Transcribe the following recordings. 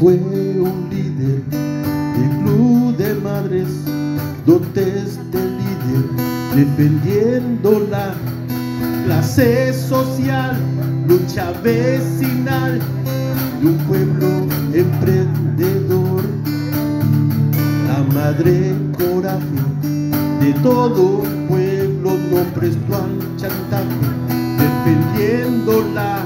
fue un líder del club de madres, dotes de líder, defendiendo la clase social, lucha vecinal de un pueblo emprendedor. La madre coraje de todo pueblo no prestó al chantaje, defendiendo la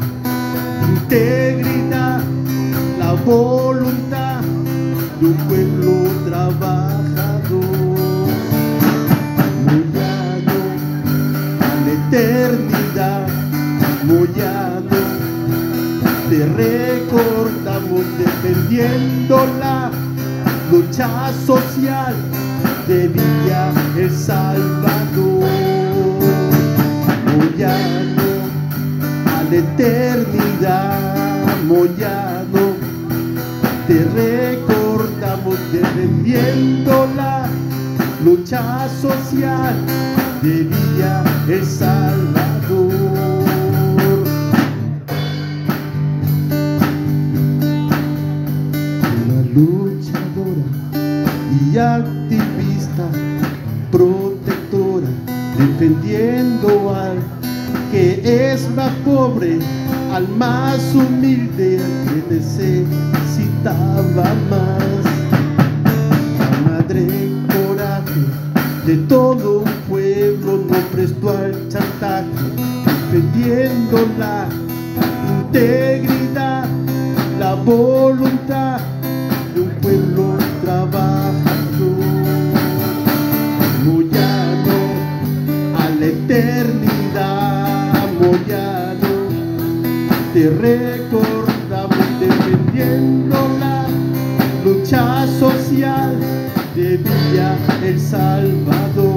voluntad de un pueblo trabajador. Mollado a la eternidad, mollado, te recordamos defendiendo la lucha social de Villa El Salvador. Mollano a la eternidad, Mollano, te recordamos defendiendo la lucha social de Villa El Salvador. Una luchadora y activista, protectora, defendiendo al que es más pobre, al más humilde, al que necesitaba más. La madre coraje de todo un pueblo no prestó al chantaje, defendiendo la integridad, la voluntad de un pueblo trabajador. Moyano a la eternidad, Moyano, te recordamos defendiendo la lucha social de Villa El Salvador.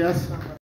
yes.